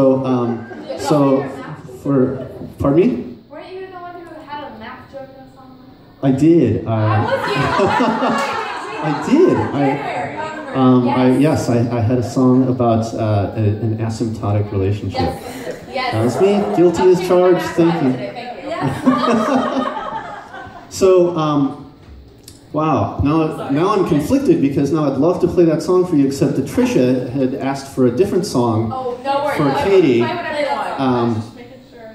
So, um, so for pardon me, Weren't you the one who had a Mac joke in a song? I did. I I, was you. I did. I, um, I yes, I, I had a song about uh, an asymptotic relationship. Yes. Yes. That was me. Guilty as charged. Thank you. Thank you. So, um, wow. Now, now I'm conflicted because now I'd love to play that song for you, except that Trisha had asked for a different song. Oh, no worries. For No, Katie, Play whatever you want. um, sure.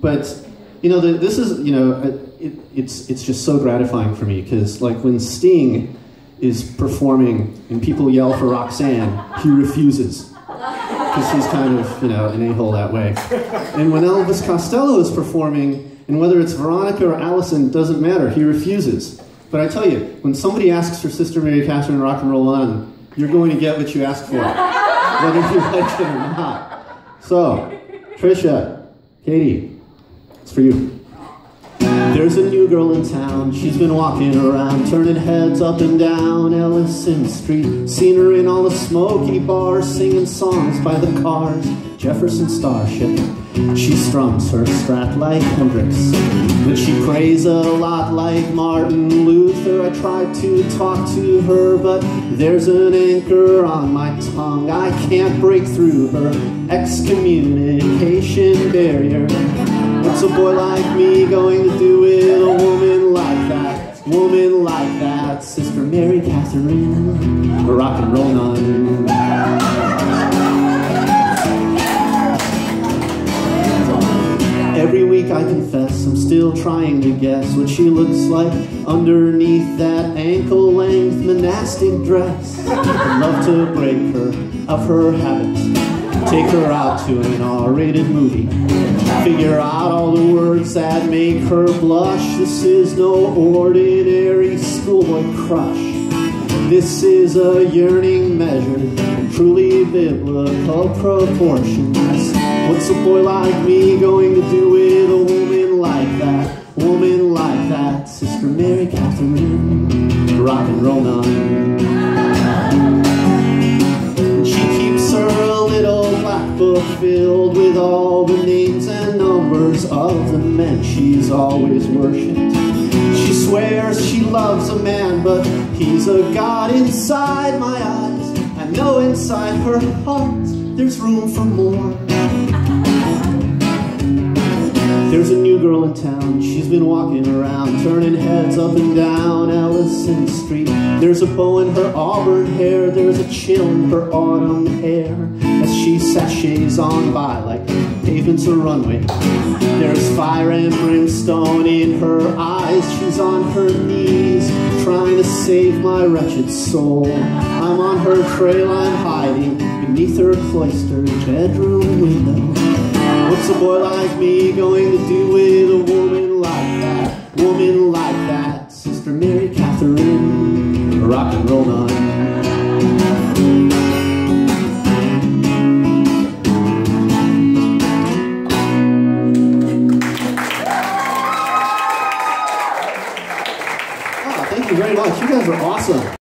But you know, the, this is you know, it, it's it's just so gratifying for me because like when Sting is performing and people yell for Roxanne, he refuses because he's kind of you know an a-hole that way. And when Elvis Costello is performing, and whether it's Veronica or Alison, doesn't matter, he refuses. But I tell you, when somebody asks for Sister Mary Catherine Rock and Roll Nun, you're going to get what you ask for, whether you like it or not. So, Trisha, Katie, it's for you. There's a new girl in town. She's been walking around, turning heads up and down Ellison Street. Seen her in all the smoky bars, singing songs by the cars. Jefferson Starship. She strums her strat like Hendrix, but she prays a lot like Martin Luther. I tried to talk to her, but there's an anchor on my tongue. I can't break through her excommunication barrier. What's a boy like me going to do with a woman like that? Woman like that, Sister Mary Catherine, a rock and roll nun. Every week I confess I'm still trying to guess what she looks like underneath that ankle-length monastic dress. I'd love to break her of her habits, take her out to an R-rated movie, figure out all the words that make her blush. This is no ordinary schoolboy crush. This is a yearning measured in truly biblical proportions. What's a boy like me going to do with a woman like that? Woman like that, Sister Mary Catherine, rock and roll nun. Filled with all the names and numbers of the men she's always worshipped. She swears she loves a man, but he's a god inside my eyes. I know inside her heart there's room for more. There's a new girl in town, she's been walking around, turning heads up and down Ellison Street. There's a bow in her auburn hair, there's a chill in her autumn air as she sashays on by like pavements or runway. There's fire and brimstone in her eyes, she's on her knees trying to save my wretched soul. I'm on her trail, I'm hiding beneath her cloistered bedroom window. What's a boy like me going to do with a very much. Oh, you guys are awesome.